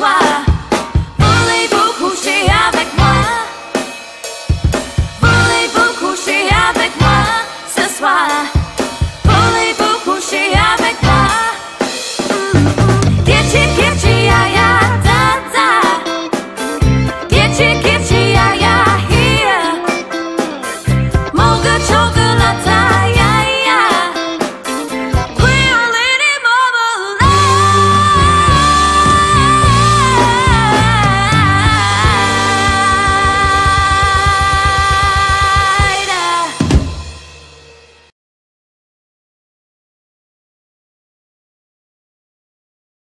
soir. Voulez-vous coucher avec moi? Voulez-vous coucher avec moi ce soir? Voulez-vous coucher avec moi? Gitchy, gitchy, ya, ya, da, da. Gitchy, gitchy,